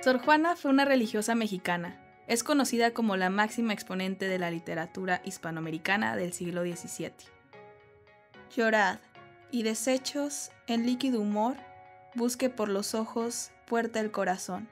Sor Juana fue una religiosa mexicana. Es conocida como la máxima exponente de la literatura hispanoamericana del siglo XVII. Llorad, y deshechos en líquido humor, busque por los ojos puerta el corazón.